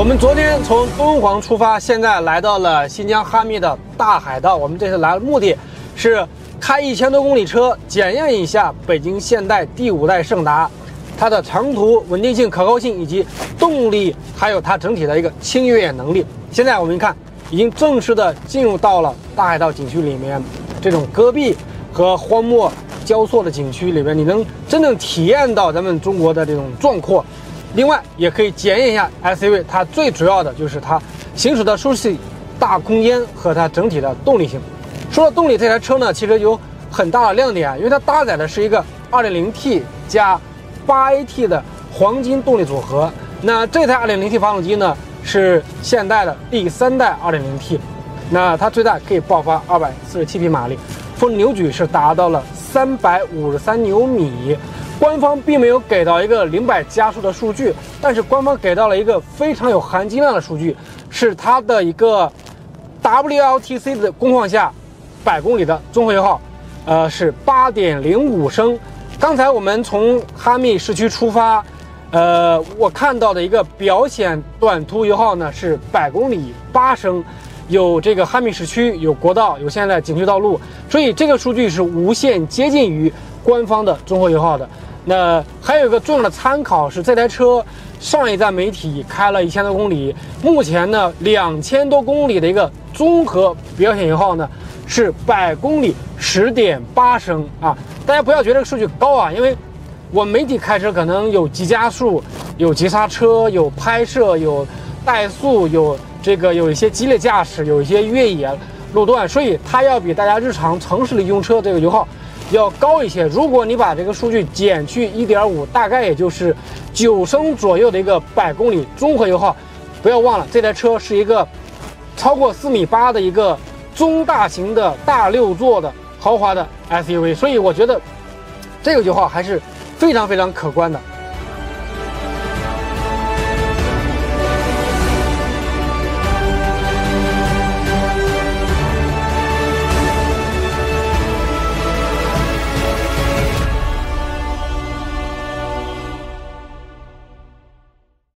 我们昨天从敦煌出发，现在来到了新疆哈密的大海道。我们这次来的目的是开一千多公里车，检验一下北京现代第五代胜达，它的长途稳定性、可靠性以及动力，还有它整体的一个轻越野能力。现在我们看，已经正式的进入到了大海道景区里面，这种戈壁和荒漠交错的景区里面，你能真正体验到咱们中国的这种壮阔。另外，也可以检验一下 SUV，它最主要的就是它行驶的舒适性、大空间和它整体的动力性。说到动力，这台车呢，其实有很大的亮点，因为它搭载的是一个 2.0T 加 8AT 的黄金动力组合。那这台 2.0T 发动机呢，是现代的第三代 2.0T，那它最大可以爆发247匹马力，风扭矩是达到了353牛米。官方并没有给到一个零百加速的数据，但是官方给到了一个非常有含金量的数据，是它的一个 WLTC 的工况下百公里的综合油耗，呃是八点零五升。刚才我们从哈密市区出发，呃，我看到的一个表显短途油耗呢是百公里八升，有这个哈密市区，有国道，有现在景区道路，所以这个数据是无限接近于官方的综合油耗的。那还有一个重要的参考是，这台车上一站媒体开了一千多公里，目前呢两千多公里的一个综合表现油耗呢是百公里十点八升啊！大家不要觉得这个数据高啊，因为我媒体开车可能有急加速、有急刹车、有拍摄、有怠速、有这个有一些激烈驾驶、有一些越野路段，所以它要比大家日常城市里用车这个油耗。要高一些。如果你把这个数据减去一点五，大概也就是九升左右的一个百公里综合油耗。不要忘了，这台车是一个超过四米八的一个中大型的大六座的豪华的 SUV，所以我觉得这个油耗还是非常非常可观的。